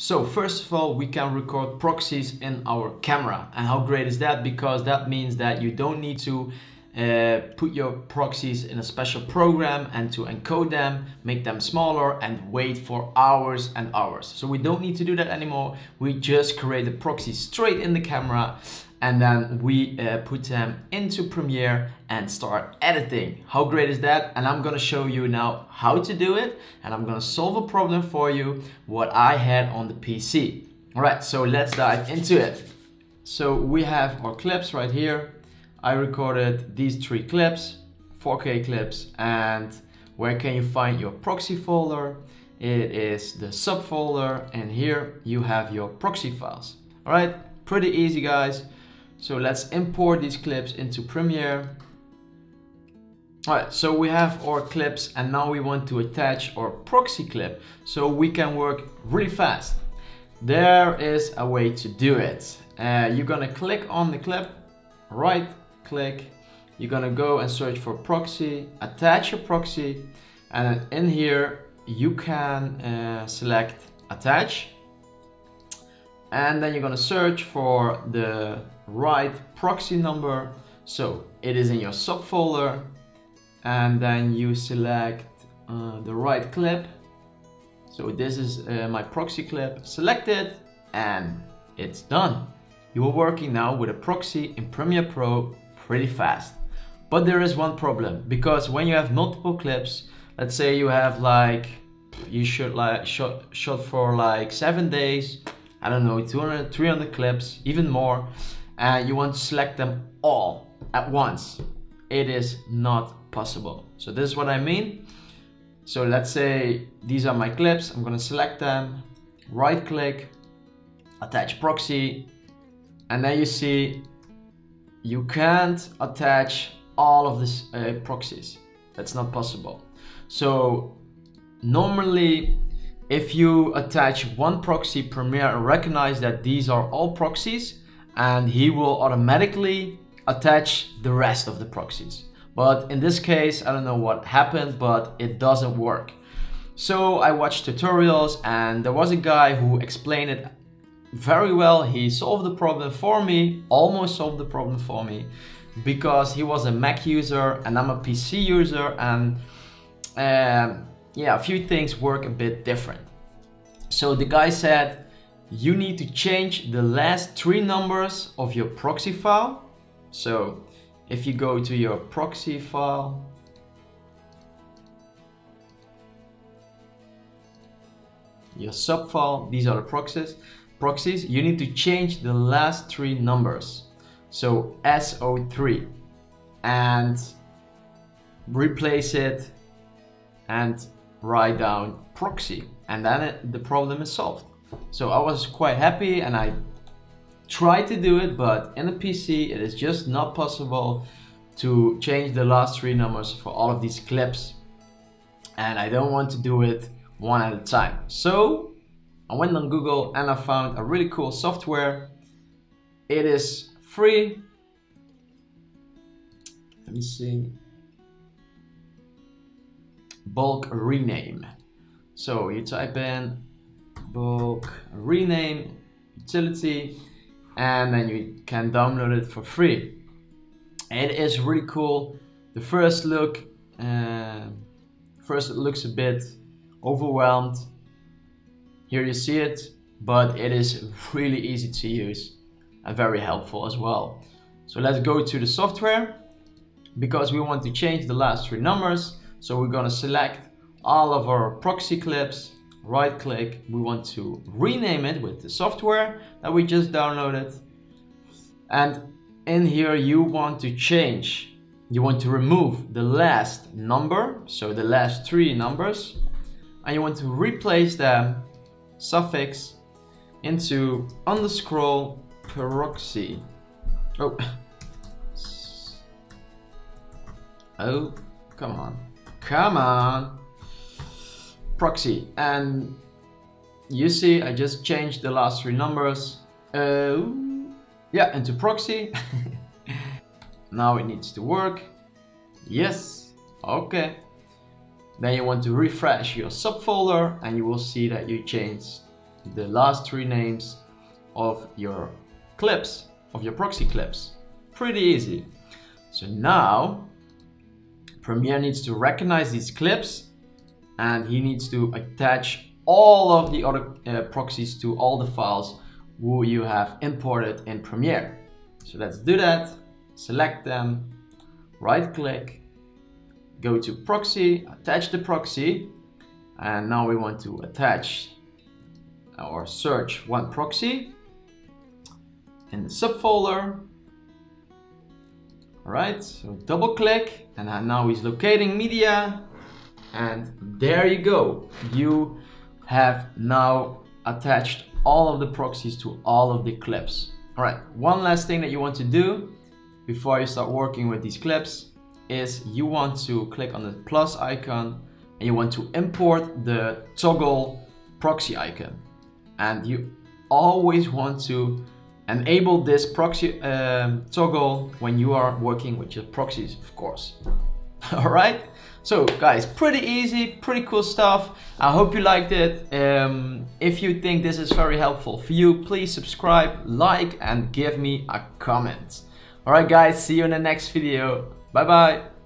So first of all, we can record proxies in our camera. And how great is that? Because that means that you don't need to uh, put your proxies in a special program and to encode them, make them smaller and wait for hours and hours. So we don't need to do that anymore. We just create the proxy straight in the camera and then we uh, put them into Premiere and start editing. How great is that? And I'm gonna show you now how to do it and I'm gonna solve a problem for you what I had on the PC. All right, so let's dive into it. So we have our clips right here. I recorded these three clips, 4K clips, and where can you find your proxy folder? It is the subfolder and here you have your proxy files. All right, pretty easy guys. So let's import these clips into Premiere. Alright, so we have our clips and now we want to attach our proxy clip so we can work really fast. There is a way to do it. Uh, you're gonna click on the clip, right click, you're gonna go and search for proxy, attach your proxy, and in here you can uh, select attach, and then you're gonna search for the right proxy number. So it is in your subfolder and then you select uh, the right clip. So this is uh, my proxy clip, select it and it's done. You are working now with a proxy in Premiere Pro pretty fast. But there is one problem because when you have multiple clips, let's say you have like, you should like shot, shot for like seven days, I don't know, 200, 300 clips, even more and you want to select them all at once. It is not possible. So this is what I mean. So let's say these are my clips. I'm gonna select them, right click, attach proxy, and then you see you can't attach all of these uh, proxies. That's not possible. So normally if you attach one proxy, Premiere recognize that these are all proxies and he will automatically attach the rest of the proxies. But in this case, I don't know what happened, but it doesn't work. So I watched tutorials and there was a guy who explained it very well. He solved the problem for me, almost solved the problem for me because he was a Mac user and I'm a PC user and um, yeah, a few things work a bit different. So the guy said, you need to change the last three numbers of your proxy file. So if you go to your proxy file, your sub file, these are the proxies, proxies, you need to change the last three numbers. So SO3 and replace it and write down proxy and then it, the problem is solved. So I was quite happy and I tried to do it, but in a PC it is just not possible to change the last three numbers for all of these clips. And I don't want to do it one at a time. So I went on Google and I found a really cool software. It is free. Let me see. Bulk rename. So you type in bulk rename utility and then you can download it for free. It is really cool. The first look, uh, first it looks a bit overwhelmed. Here you see it, but it is really easy to use and very helpful as well. So let's go to the software because we want to change the last three numbers. So we're gonna select all of our proxy clips right click, we want to rename it with the software that we just downloaded. And in here you want to change, you want to remove the last number, so the last three numbers, and you want to replace the suffix into underscore proxy. Oh. Oh, come on. Come on. Proxy. And you see I just changed the last three numbers. Uh, yeah into proxy. Now it needs to work. Yes. Okay. Then you want to refresh your subfolder and you will see that you changed the last three names of your clips, of your proxy clips. Pretty easy. So now Premiere needs to recognize these clips and he needs to attach all of the other uh, proxies to all the files who you have imported in Premiere. So let's do that. Select them, right click, go to proxy, attach the proxy, and now we want to attach or search one proxy in the subfolder. Right, so double click and now he's locating media and there you go. You have now attached all of the proxies to all of the clips. All right, one last thing that you want to do before you start working with these clips is you want to click on the plus icon and you want to import the toggle proxy icon. And you always want to enable this proxy um, toggle when you are working with your proxies, of course. All right. So guys, pretty easy, pretty cool stuff. I hope you liked it. Um, if you think this is very helpful for you, please subscribe, like, and give me a comment. All right guys, see you in the next video. Bye bye.